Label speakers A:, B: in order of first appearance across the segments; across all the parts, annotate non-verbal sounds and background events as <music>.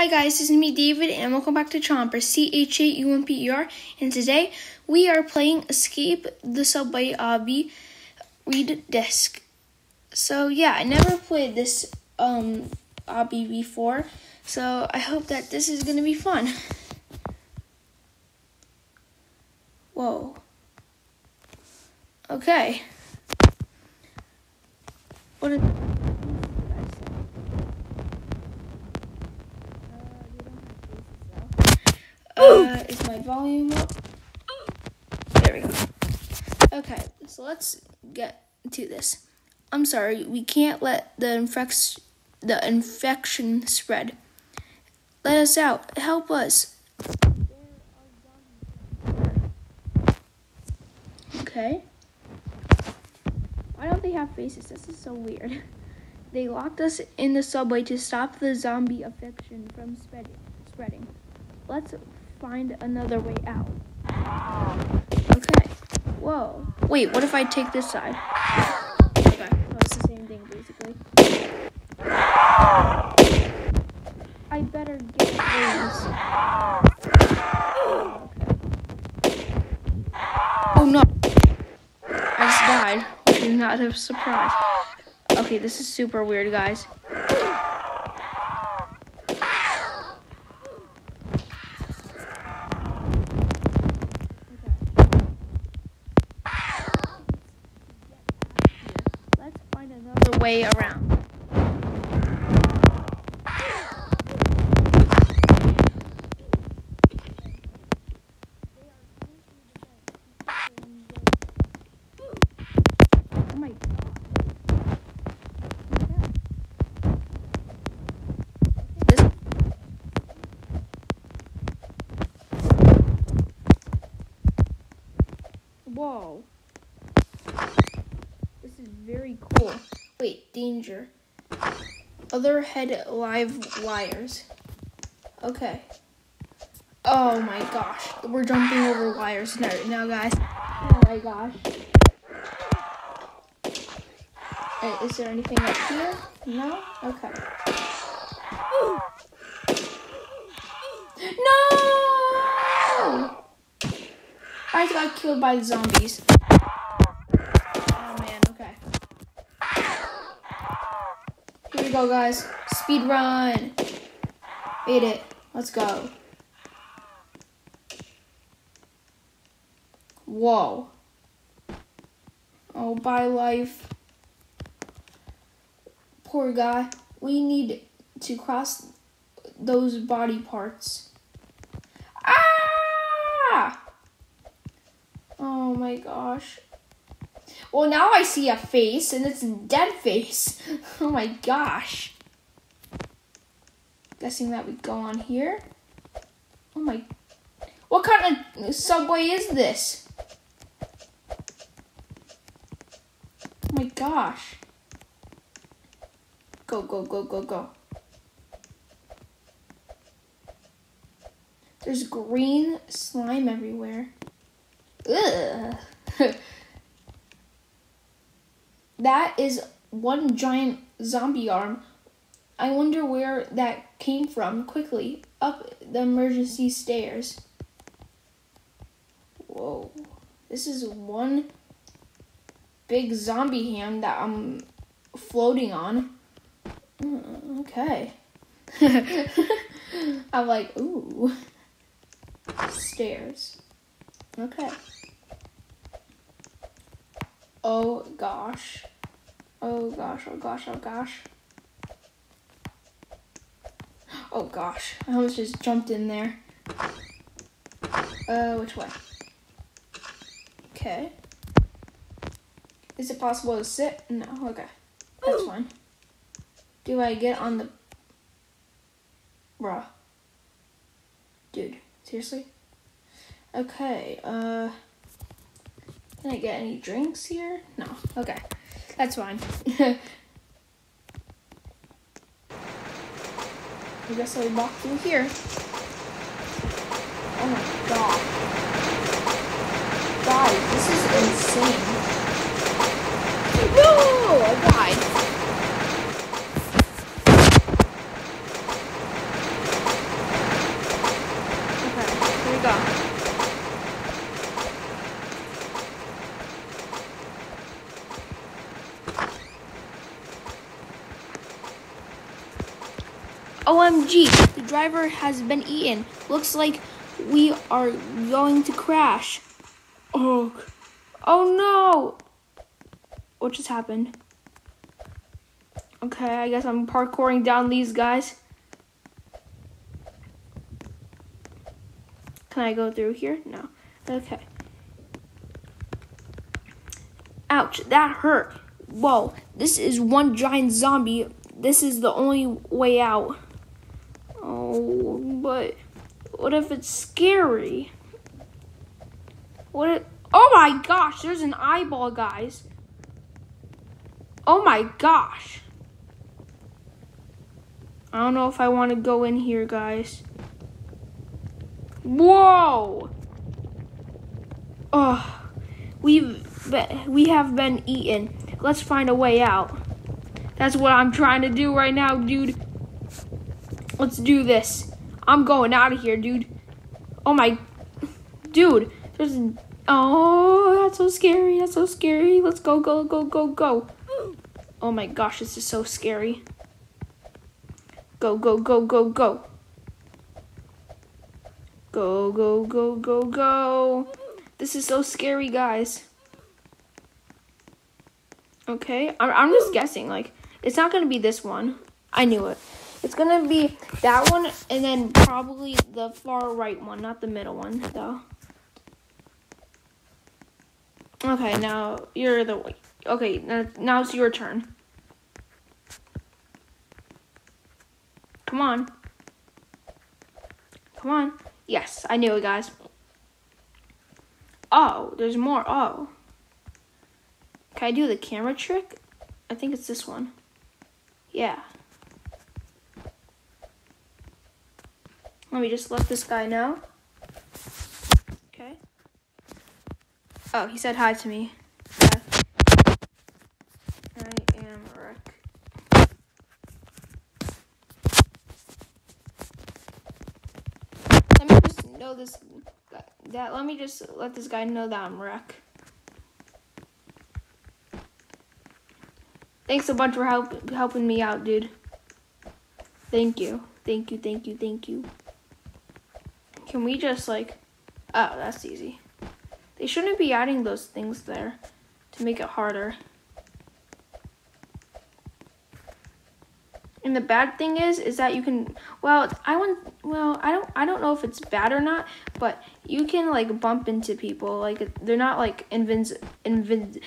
A: Hi guys, this is me David and welcome back to Chaumper, C-H-A-U-M-P-E-R and today we are playing Escape the Subway Obby Read Desc. So yeah, I never played this um obby before, so I hope that this is gonna be fun. Whoa. Okay. What Uh, is my volume up? There we go. Okay, so let's get to this. I'm sorry, we can't let the infection the infection spread. Let us out. Help us. Okay. Why don't they have faces? This is so weird. <laughs> They locked us in the subway to stop the zombie infection from. Spreading. Let's find another way out. Okay. Whoa. Wait, what if I take this side? Okay, well, it's the same thing basically. I better get these. Oh no! I just died, which is not a surprise. Okay, this is super weird, guys. Let's find another way around. Oh my god. This Whoa. This is very cool. Wait, danger. Other head live wires. Okay. Oh my gosh. We're jumping over wires now, now guys. Oh my gosh. Is there anything up here? No? Okay. <gasps> No! I got killed by the zombies. We go, guys. Speed run. Beat it. Let's go. Whoa. Oh, bye, life. Poor guy. We need to cross those body parts. Ah! Oh my gosh. Well, now I see a face, and it's a dead face. <laughs> Oh my gosh. Guessing that we go on here. Oh my. What kind of subway is this? Oh my gosh. Go, go, go, go, go. There's green slime everywhere. Ugh. <laughs> that is one giant zombie arm. I wonder where that came from. Quickly, up the emergency stairs. Whoa. This is one big zombie hand that I'm floating on. Mm, Okay. <laughs> <laughs> I'm like, ooh. Stairs. Okay. Oh gosh. Oh gosh, oh gosh, oh gosh. Oh gosh, I almost just jumped in there. Uh, which way? Okay. Is it possible to sit? No, okay. That's fine. Do I get on the. Bruh. Dude, seriously? Okay, uh. Can I get any drinks here? No. Okay. That's fine. <laughs> I guess I'll walk through here. Oh my god. Guys, this is insane. No! <gasps> I died. we go. OMG, the driver has been eaten. Looks like we are going to crash. Oh, oh no! What just happened? Okay, I guess I'm parkouring down these guys. Can I go through here? No. Okay. Ouch, that hurt. Whoa, this is one giant zombie. This is the only way out. But what if it's scary? What if, oh my gosh, there's an eyeball, guys. Oh my gosh. I don't know if I want to go in here, guys. Whoa! Oh, we've been, we have been eaten. Let's find a way out. That's what I'm trying to do right now, dude. Let's do this. I'm going out of here, dude. Oh my, dude. There's, oh, that's so scary. That's so scary. Let's go, go, go, go, go. Oh my gosh, this is so scary. Go, go, go, go, go. Go, go, go, go, go. This is so scary, guys. Okay, I'm, I'm just guessing. Like, it's not to be this one. I knew it. It's to be that one and then probably the far right one, not the middle one, though. Okay, now you're the... Okay, now, now it's your turn. Come on. Come on. Yes, I knew it, guys. Oh, there's more. Oh. Can I do the camera trick? I think it's this one. Yeah. Let me just let this guy know. Okay. Oh, he said hi to me. I am Rick. Let me just know this. That let me just let this guy know that I'm Wreck. Thanks a bunch for help helping me out, dude. Thank you. Thank you, thank you, thank you. Can we just like Oh, that's easy. They shouldn't be adding those things there to make it harder. And the bad thing is, is that you can. Well, I want. Well, I don't. I don't know if it's bad or not, but you can like bump into people. Like they're not like invis invis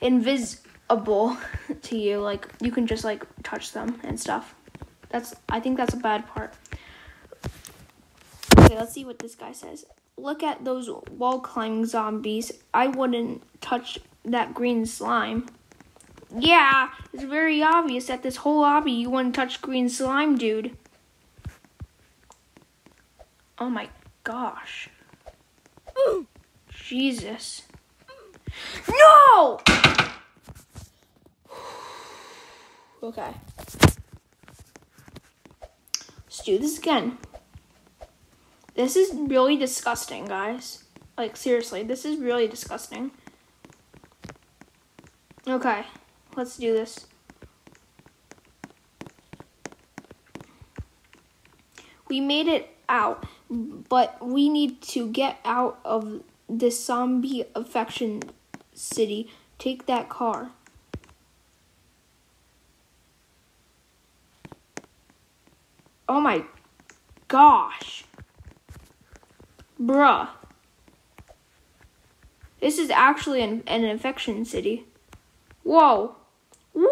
A: invisible <laughs> to you. Like you can just like touch them and stuff. That's. I think that's a bad part. Okay, let's see what this guy says. Look at those wall climbing zombies. I wouldn't touch that green slime. Yeah, it's very obvious that this whole lobby you wouldn't touch green slime, dude. Oh my gosh. <gasps> Jesus. No! <sighs> Okay. Let's do this again. This is really disgusting, guys. Like, seriously, this is really disgusting. Okay. Let's do this. We made it out, but we need to get out of this zombie affection city. Take that car. Oh my gosh. Bruh. This is actually an, an infection city. Whoa. Woohoo!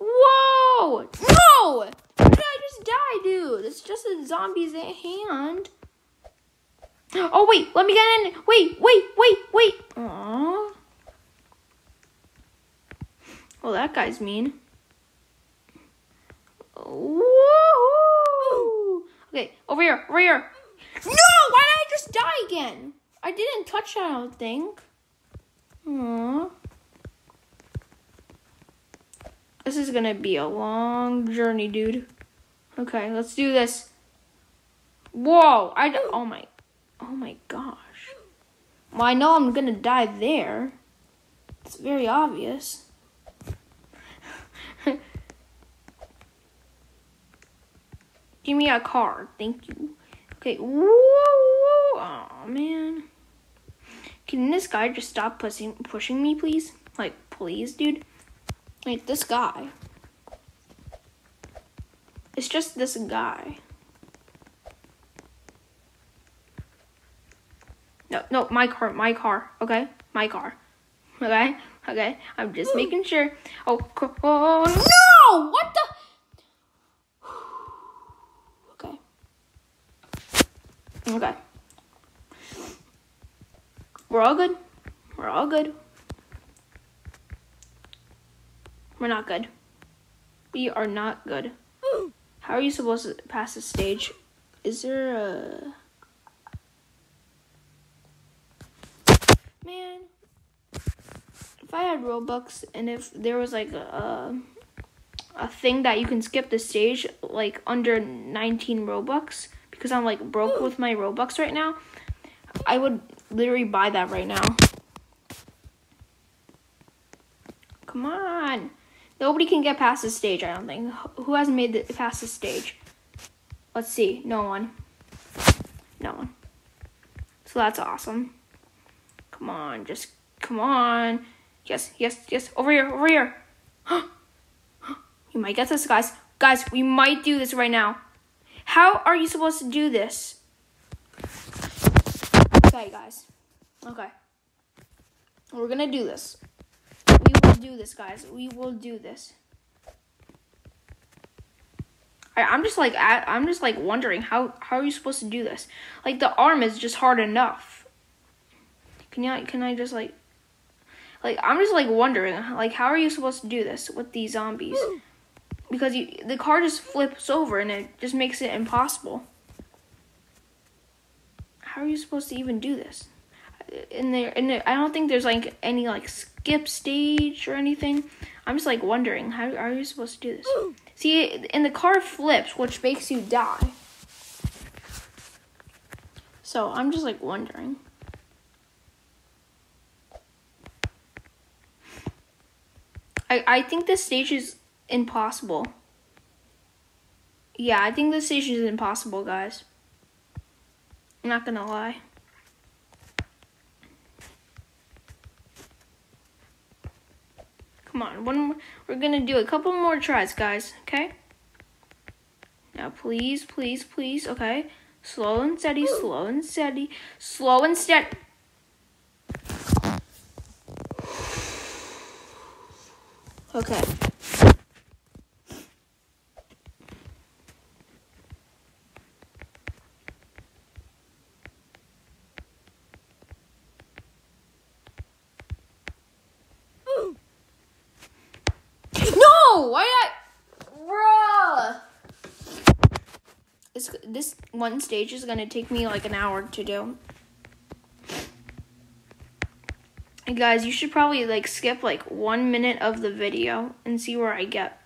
A: Whoa! No! Did I just die, dude? It's just a zombie's hand. Oh, wait. Let me get in. Wait, wait, wait, wait. Aww. Well, that guy's mean. Woohoo! Okay, over here, over here. No! Why did I just die again? I didn't touch I don't think. Aww. This is gonna be a long journey, dude. Okay, let's do this. Whoa! I oh my, oh my gosh. Well, I know I'm gonna die there. It's very obvious. Give me a card, thank you. Okay, whoa, whoa, oh man. Can this guy just stop pushing pushing me, please? Like, please, dude. Like this guy. It's just this guy. No, no, my car, my car, okay? My car. Okay? Okay? I'm just making sure. Oh, oh no! What the? Okay. Okay. We're all good. We're all good. We're not good. We are not good. How are you supposed to pass this stage? Is there a... Man. If I had Robux and if there was like a, a thing that you can skip the stage like under 19 Robux because I'm like broke with my Robux right now, I would literally buy that right now. Come on. Nobody can get past the stage, I don't think. Who hasn't made it past the stage? Let's see. No one. No one. So that's awesome. Come on, just come on. Yes, yes, yes. Over here, over here. <gasps> you might get this, guys. Guys, we might do this right now. How are you supposed to do this? Okay, guys. Okay. We're gonna do this. We will do this, guys. We will do this. I, I'm just like I'm just like wondering how how are you supposed to do this? Like the arm is just hard enough. Can you can I just like like I'm just like wondering like how are you supposed to do this with these zombies? <laughs> Because you the car just flips over and it just makes it impossible. How are you supposed to even do this? In there, there, I don't think there's like any like skip stage or anything. I'm just like wondering how are you supposed to do this? <gasps> See, and the car flips, which makes you die. So I'm just like wondering. I, I think this stage is impossible. Yeah, I think this stage is impossible, guys. I'm not gonna lie. Come on, one more. We're gonna do a couple more tries, guys. Okay. Now, please, please, please. Okay. Slow and steady, slow and steady, slow and steady. Okay. No! Why I... Bruh! This, one stage is gonna take me like an hour to do. Guys, you should probably like skip like one minute of the video and see where I get.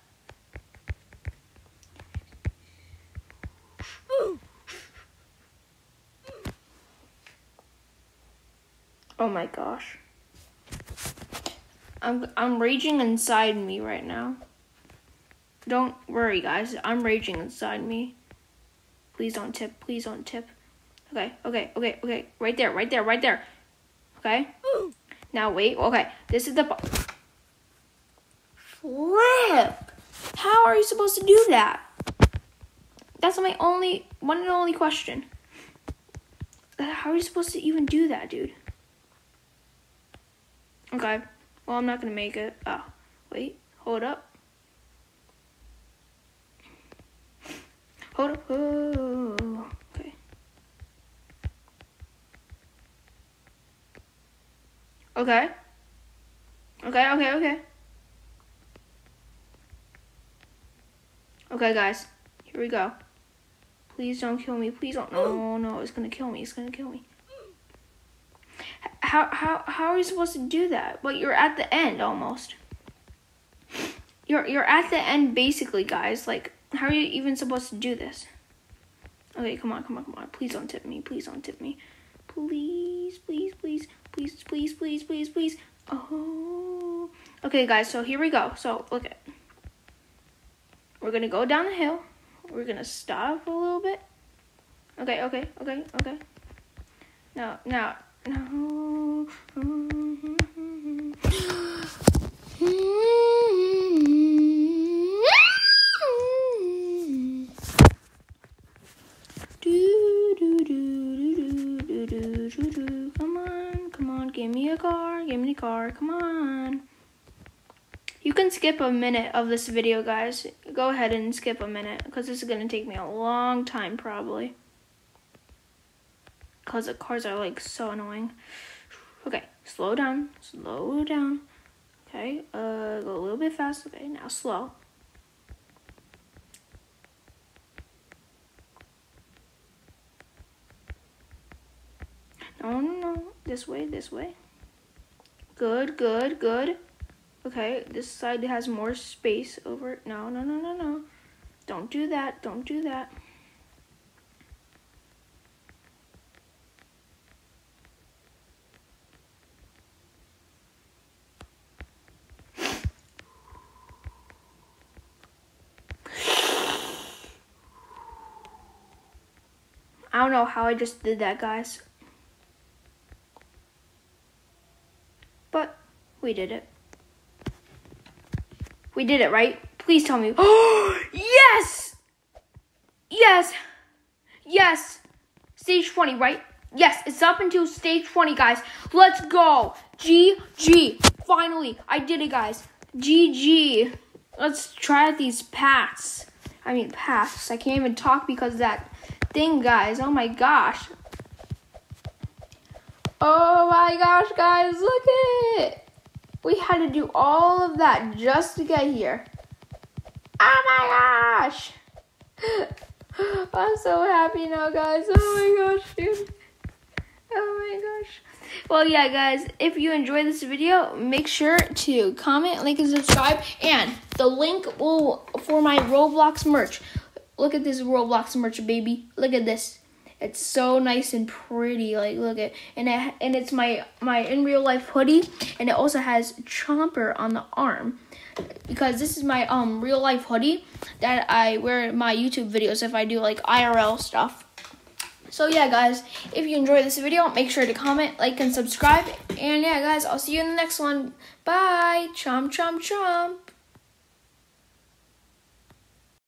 A: Oh my gosh. I'm I'm raging inside me right now. Don't worry guys, I'm raging inside me. Please don't tip, please don't tip. Okay, okay, okay, okay. Right there, right there, right there. Okay? Now wait, okay, this is the flip. How are you supposed to do that? That's my only one and only question. Uh, how are you supposed to even do that, dude? Okay, well I'm not gonna make it. Oh, wait, hold up. Hold up. Oh. Okay. Okay, okay, okay. Okay, guys. Here we go. Please don't kill me. Please don't. No, no, it's gonna kill me. It's gonna kill me. How how how are you supposed to do that? But you're at the end almost. You're you're at the end basically, guys. Like How are you even supposed to do this? Okay, come on, come on, come on. Please don't tip me. Please don't tip me. Please, please, please, please, please, please, please, please. Oh. Okay, guys, so here we go. So, look at. We're going to go down the hill. We're going to stop a little bit. Okay, okay, okay, okay. Now, now, no. Come give car, come on. You can skip a minute of this video, guys. Go ahead and skip a minute, because this is going to take me a long time, probably. Because the cars are, like, so annoying. Okay, slow down, slow down. Okay, uh, go a little bit fast. Okay, now slow. No, no, no. This way, this way. Good, good, good. Okay, this side has more space over. No, no, no, no, no. Don't do that. Don't do that. I don't know how I just did that, guys. But we did it. We did it, right? Please tell me. Oh, <gasps> yes! Yes! Yes! Stage 20, right? Yes, it's up until stage 20, guys. Let's go. GG. Finally, I did it, guys. GG. Let's try these paths. I mean, paths. I can't even talk because that thing, guys. Oh my gosh. Oh my gosh, guys, look at it. We had to do all of that just to get here. Oh my gosh. <gasps> I'm so happy now, guys. Oh my gosh, dude. Oh my gosh. Well, yeah, guys, if you enjoyed this video, make sure to comment, like, and subscribe. And the link will for my Roblox merch. Look at this Roblox merch, baby. Look at this. It's so nice and pretty. Like look at and it and it's my my in real life hoodie and it also has Chaumper on the arm because this is my um real life hoodie that I wear in my YouTube videos if I do like IRL stuff. So yeah, guys, if you enjoyed this video, make sure to comment, like, and subscribe. And yeah, guys, I'll see you in the next one. Bye. Chom, chom, chom.